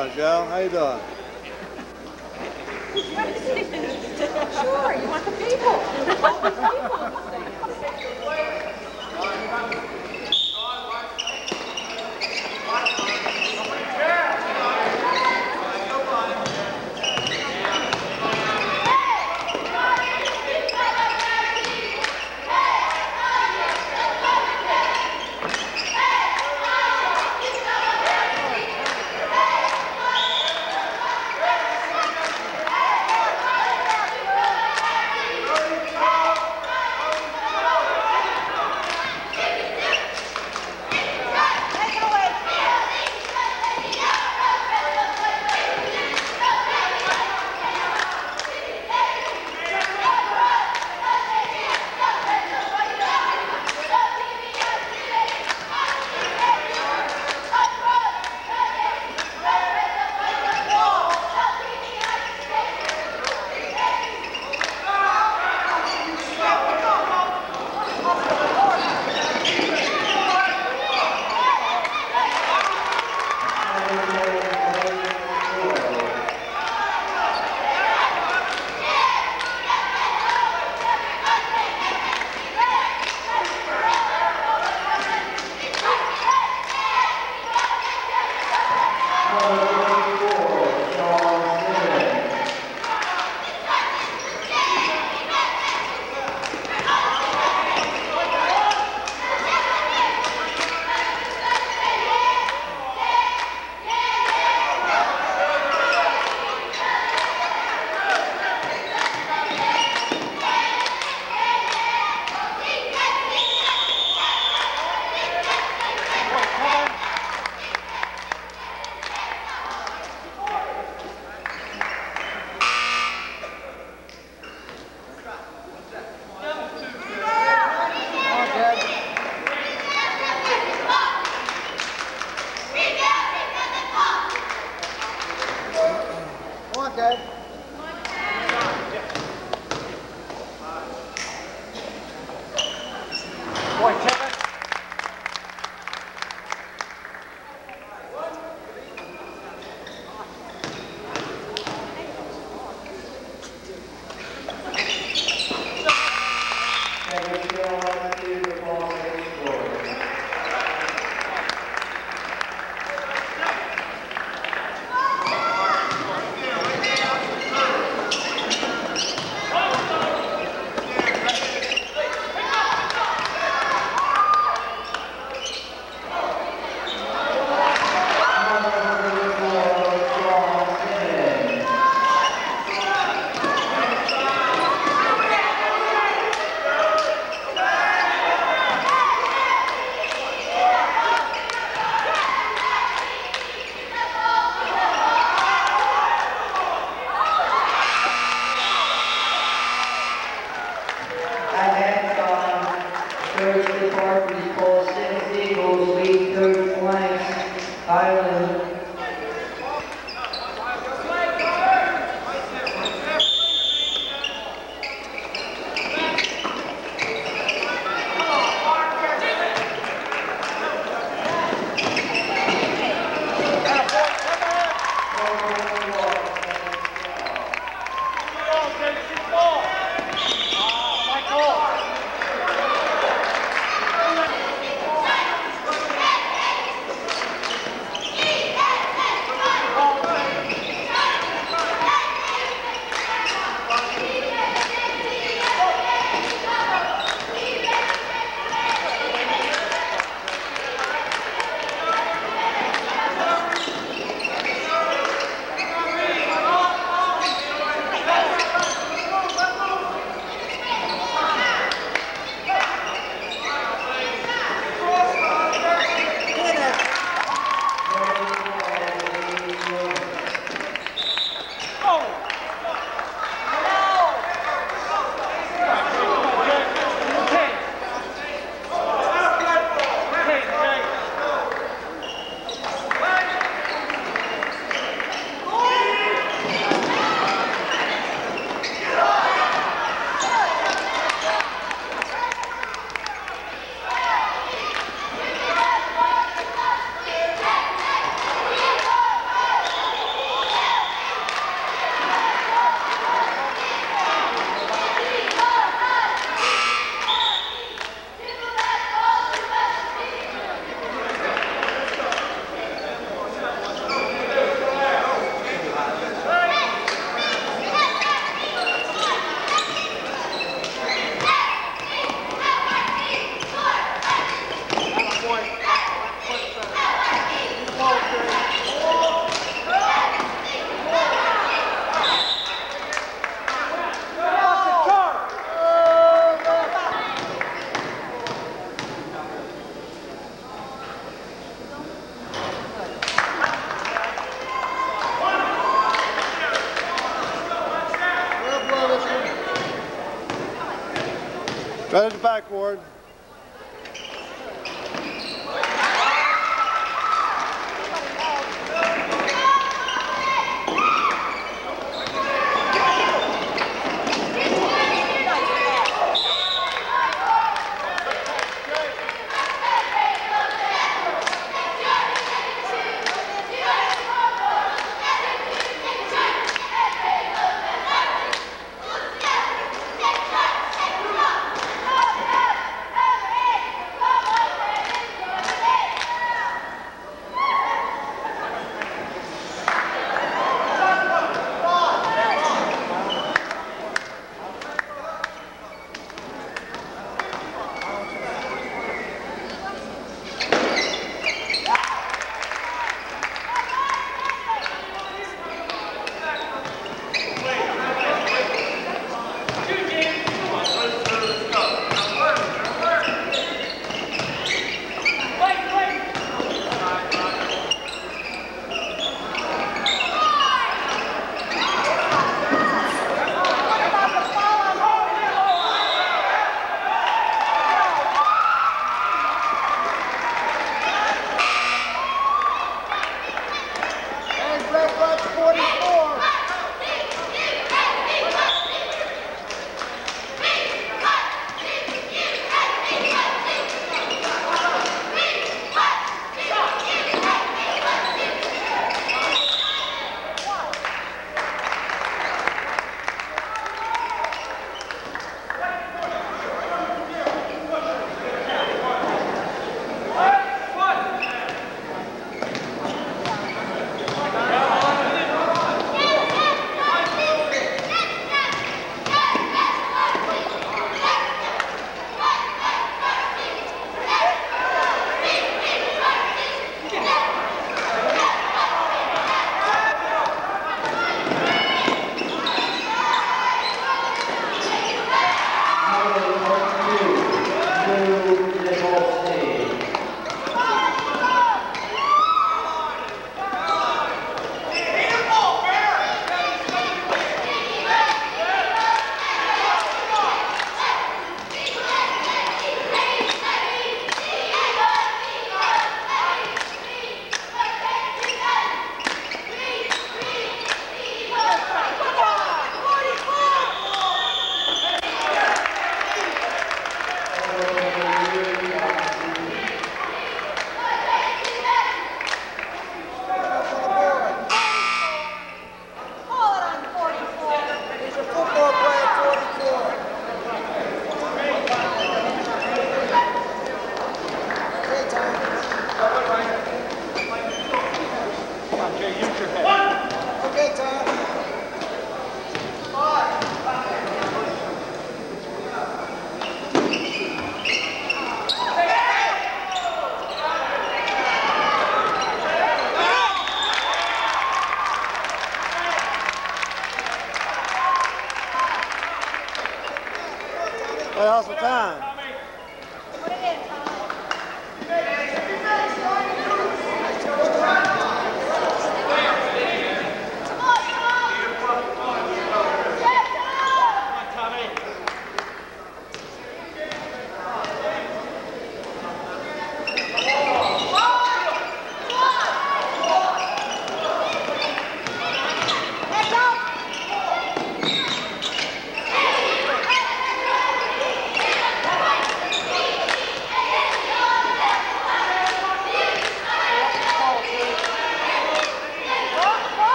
doing, Joe? How you doing?